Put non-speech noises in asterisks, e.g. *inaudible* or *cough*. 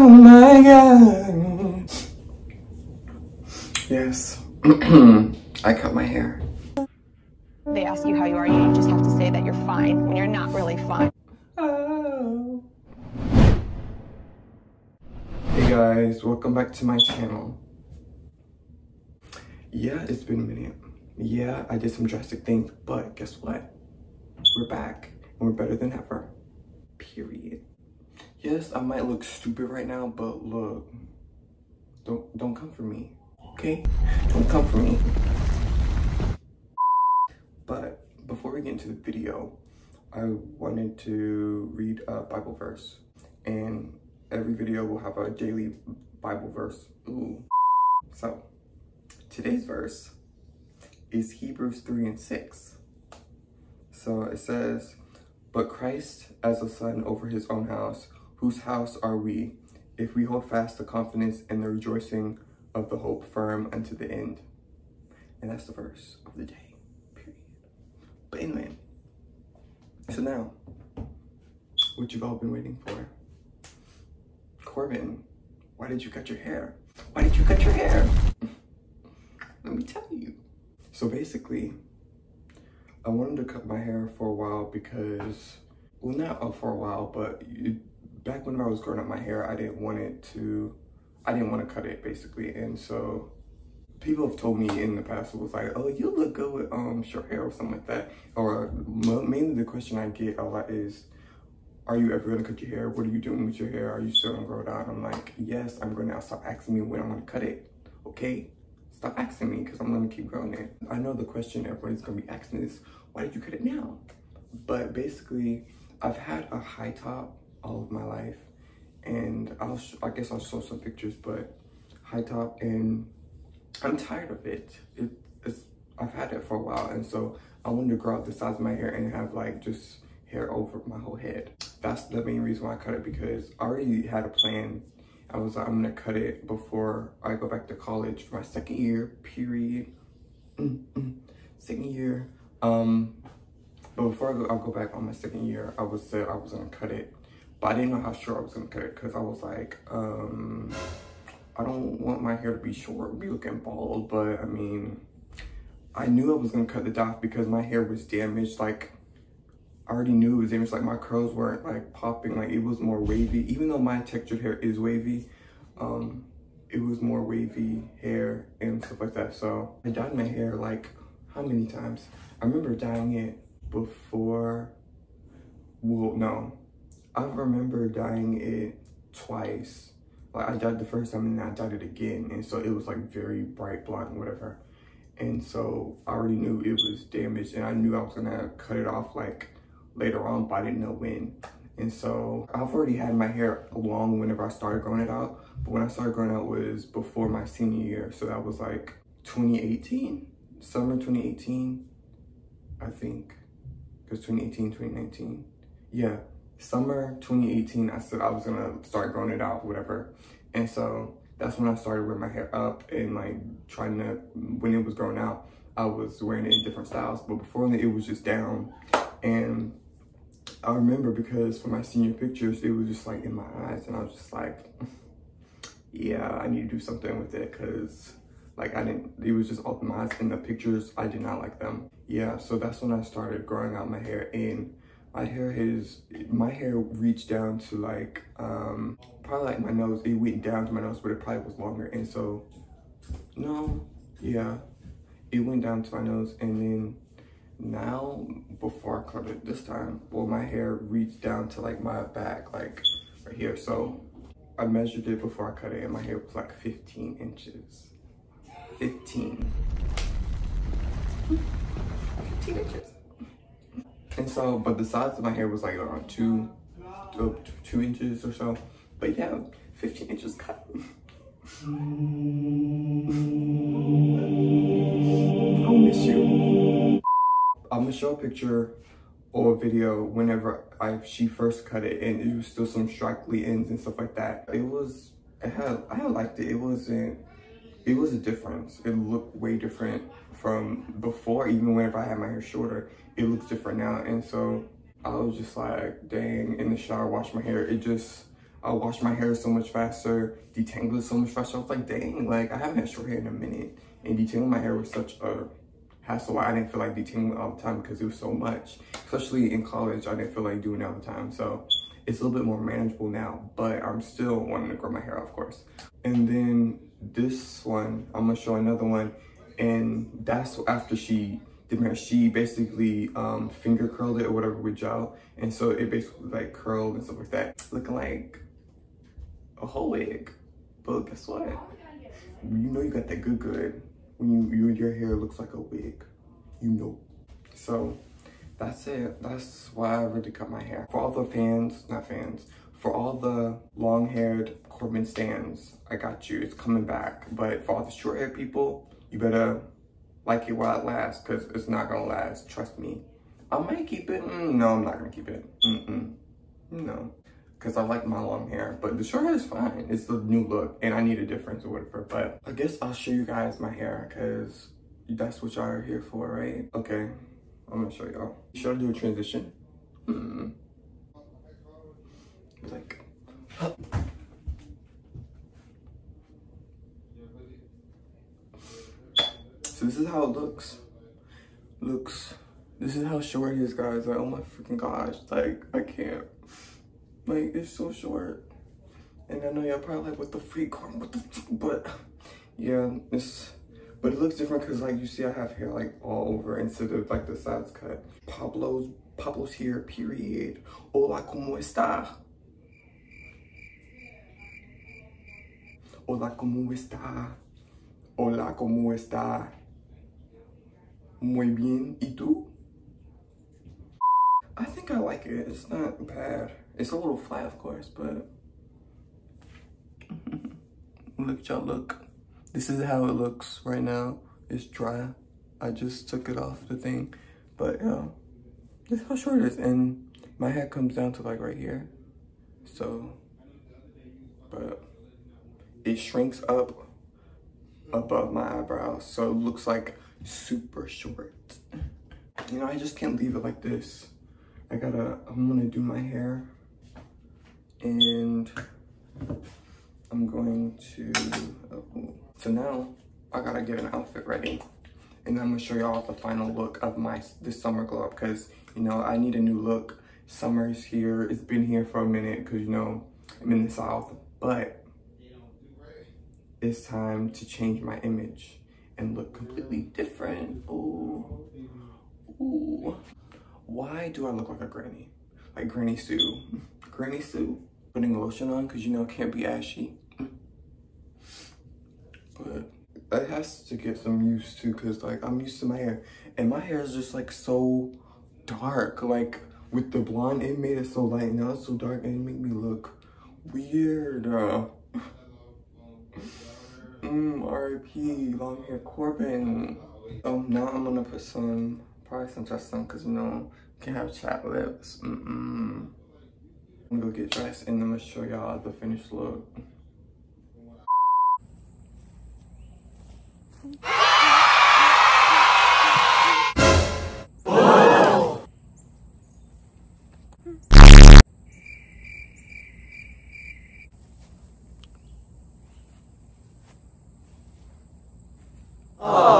Oh my god. Yes. *clears throat* I cut my hair. They ask you how you are, you just have to say that you're fine when you're not really fine. Oh. Hey guys, welcome back to my channel. Yeah, it's been a minute. Yeah, I did some drastic things, but guess what? We're back and we're better than ever. Period. Yes, I might look stupid right now, but look, don't don't come for me, okay? Don't come for me. But before we get into the video, I wanted to read a Bible verse, and every video will have a daily Bible verse. Ooh. So, today's verse is Hebrews 3 and 6. So it says, But Christ as a son over his own house, whose house are we, if we hold fast the confidence and the rejoicing of the hope firm unto the end. And that's the verse of the day, period. But anyway, so now, what you've all been waiting for. Corbin, why did you cut your hair? Why did you cut your hair? *laughs* Let me tell you. So basically, I wanted to cut my hair for a while because, well, not for a while, but you, back when I was growing up my hair, I didn't want it to, I didn't want to cut it basically. And so people have told me in the past, it was like, oh, you look good with um short hair or something like that. Or mainly the question I get a lot is, are you ever gonna cut your hair? What are you doing with your hair? Are you still gonna grow it out? I'm like, yes, I'm gonna stop asking me when I'm gonna cut it. Okay? Stop asking me because I'm gonna keep growing it. I know the question everybody's gonna be asking is, why did you cut it now? But basically, I've had a high top all of my life. And I'll, I guess I'll show some pictures, but high top and I'm tired of it. it. It's, I've had it for a while. And so I wanted to grow out the size of my hair and have like just hair over my whole head. That's the main reason why I cut it because I already had a plan. I was like, I'm gonna cut it before I go back to college for my second year, period. Mm -mm. Second year. Um, but before I go, I'll go back on my second year, I was said I was gonna cut it but I didn't know how short I was gonna cut it because I was like, um, I don't want my hair to be short, be looking bald, but I mean, I knew I was gonna cut it off because my hair was damaged. Like, I already knew it was damaged. Like my curls weren't like popping, like it was more wavy. Even though my textured hair is wavy, um, it was more wavy hair and stuff like that. So I dyed my hair like, how many times? I remember dyeing it before, well, no, I remember dyeing it twice. Like I dyed the first time and then I dyed it again. And so it was like very bright blonde, whatever. And so I already knew it was damaged and I knew I was gonna cut it off like later on, but I didn't know when. And so I've already had my hair long whenever I started growing it out. But when I started growing out was before my senior year. So that was like 2018, summer 2018, I think. Because 2018, 2019. Yeah, summer 2018, I said I was gonna start growing it out, whatever. And so that's when I started wearing my hair up and like trying to, when it was growing out, I was wearing it in different styles. But before that, it was just down. And I remember because for my senior pictures, it was just like in my eyes. And I was just like, *laughs* yeah, I need to do something with it because like I didn't, it was just off my eyes. In the pictures, I did not like them. Yeah, so that's when I started growing out my hair in my hair is my hair reached down to like um probably like my nose it went down to my nose but it probably was longer. And so no yeah it went down to my nose. And then now before i cut it this time well my hair reached down to like my back like right here. So i measured it before i cut it and my hair was like 15 inches. 15 15 inches and so, but the size of my hair was like around two, two, two inches or so. But yeah, 15 inches cut. *laughs* I'll miss you. I'm gonna show a picture or a video whenever I she first cut it and it was still some straggly ends and stuff like that. It was, it had, I liked it. It wasn't, it was a difference. It looked way different from before, even whenever I had my hair shorter, it looks different now. And so I was just like, dang, in the shower, wash my hair. It just, I wash my hair so much faster, detangle it so much faster. I was like, dang, like I haven't had short hair in a minute. And detangling my hair was such a hassle. I didn't feel like detangling all the time because it was so much. Especially in college, I didn't feel like doing it all the time. So it's a little bit more manageable now, but I'm still wanting to grow my hair of course. And then this one, I'm gonna show another one. And that's after she hair. She basically um, finger curled it or whatever with gel. And so it basically like curled and stuff like that. Looking like a whole wig. But guess what? You know you got that good good when you, you your hair looks like a wig. You know. So that's it. That's why I really cut my hair. For all the fans, not fans, for all the long-haired Corbin stands, I got you. It's coming back. But for all the short-haired people, you better like it while it lasts because it's not going to last. Trust me. I might keep it. Mm, no, I'm not going to keep it. Mm-mm. No. Because I like my long hair. But the short hair is fine. It's the new look. And I need a difference or whatever. But I guess I'll show you guys my hair because that's what y'all are here for, right? Okay. I'm going to show y'all. Should I do a transition? Hmm. Like... So this is how it looks. Looks. This is how short he is, guys. Like, oh my freaking gosh. Like, I can't. Like, it's so short. And I know y'all probably like, what the freak? What the But, yeah, it's... But it looks different because, like, you see I have hair, like, all over instead of, like, the sides cut. Pablo's, Pablo's here, period. Hola, ¿cómo está? Hola, ¿cómo está? Hola, ¿cómo está? Muy bien. ¿Y tú? I think I like it. It's not bad. It's a little flat, of course, but *laughs* look y'all look. This is how it looks right now. It's dry. I just took it off the thing. But yeah, this is how short it is. And my head comes down to like right here. So, but it shrinks up above my eyebrows. So it looks like super short. You know, I just can't leave it like this. I gotta, I'm gonna do my hair and I'm going to, oh. so now I gotta get an outfit ready and I'm gonna show y'all the final look of my, this summer glow up because, you know, I need a new look. Summer's here, it's been here for a minute because, you know, I'm in the South, but it's time to change my image and look completely different. Ooh, ooh. Why do I look like a granny? Like Granny Sue. *laughs* Granny Sue. Putting lotion on because you know it can't be ashy. But it has to get some used to because like I'm used to my hair. And my hair is just like so dark. Like with the blonde, it made it so light. Now it's so dark and it made me look weird. Uh, Mmm, R.I.P. long hair Corbin. Oh, now I'm gonna put some, probably some dress on because you know, you can have chat lips. Mm-mm. I'm gonna go get dressed and I'm gonna show y'all the finished look. And